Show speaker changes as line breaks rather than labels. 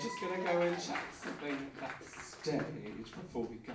just going to go and check something backstage before we go.